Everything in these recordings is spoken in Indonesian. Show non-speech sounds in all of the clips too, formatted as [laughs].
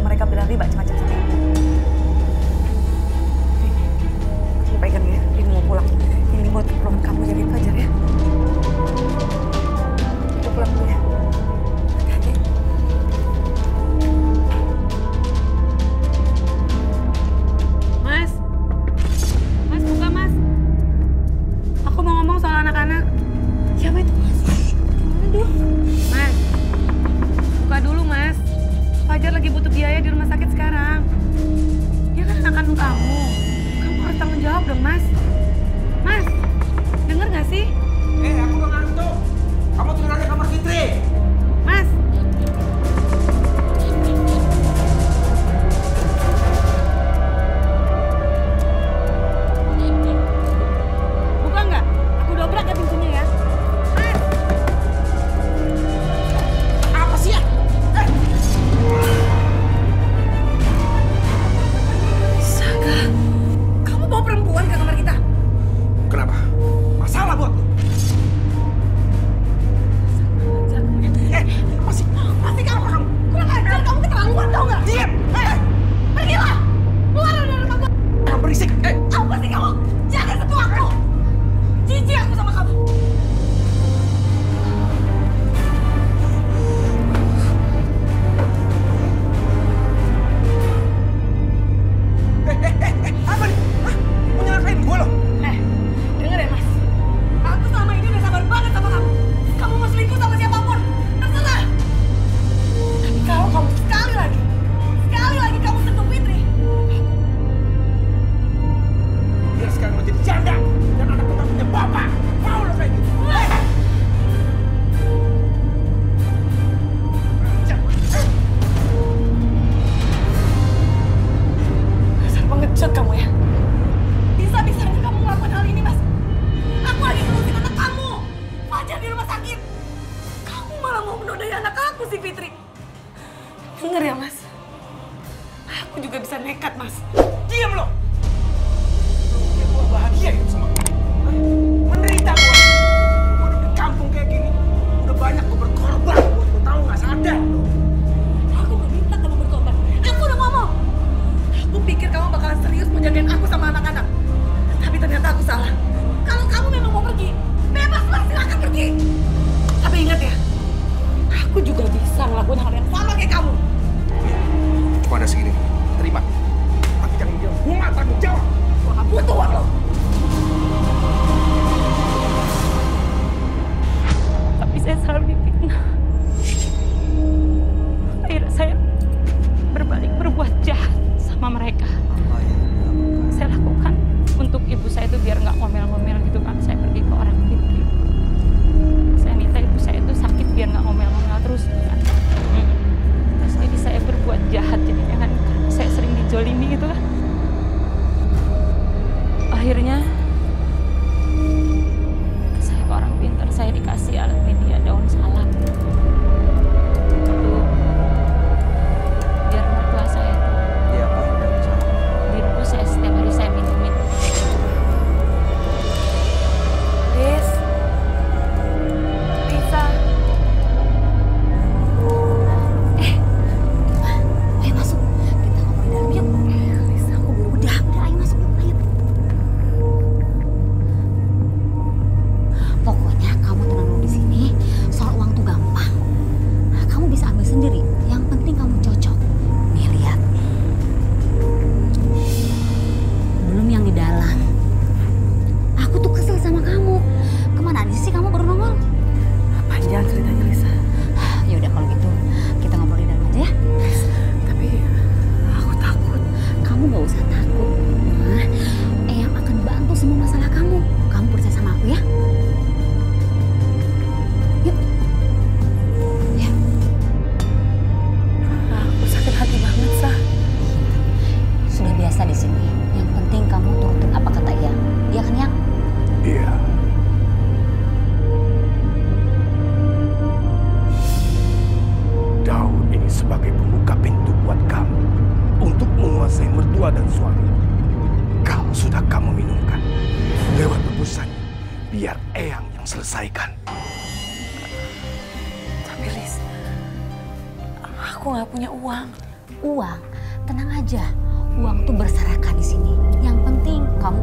mereka berani macam-macam más. is as her weeping. uang, tenang aja. Uang tuh berserakan di sini. Yang penting kamu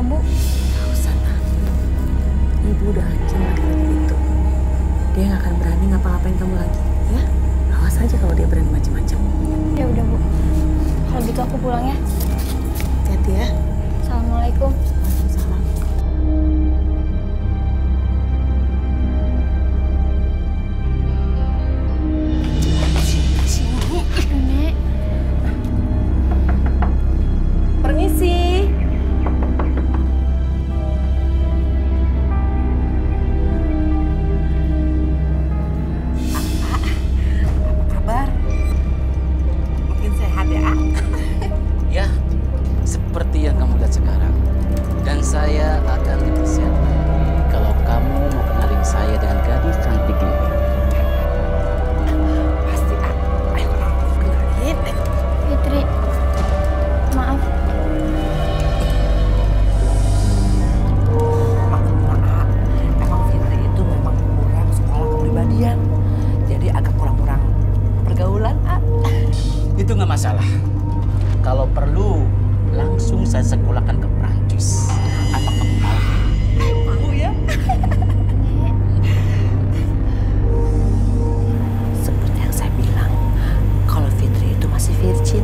Bu. Gak usah, nak. Ibu udah hancur laki-laki itu. Dia gak akan berani ngapa-ngapain kamu lagi, ya? Awas aja kalau dia berani macam-macam. Ya udah, Bu. Kalau gitu aku pulang ya. itu nggak masalah. Kalau perlu, langsung saya sekolahkan ke Prancis. Apa kamu mau? Mau ya? [laughs] Seperti yang saya bilang, kalau Fitri itu masih virgin,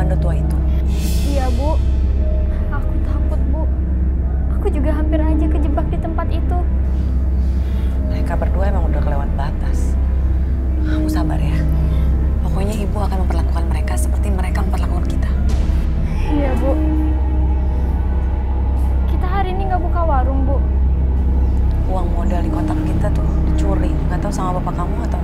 bando tua itu? Iya, Bu. Aku takut, Bu. Aku juga hampir aja kejebak di tempat itu. Mereka berdua emang udah kelewat batas. Kamu sabar ya. Pokoknya ibu akan memperlakukan mereka seperti mereka memperlakukan kita. Iya, Bu. Kita hari ini nggak buka warung, Bu. Uang modal di kotak kita tuh dicuri. Gak tahu sama bapak kamu atau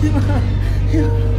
你呀妈呀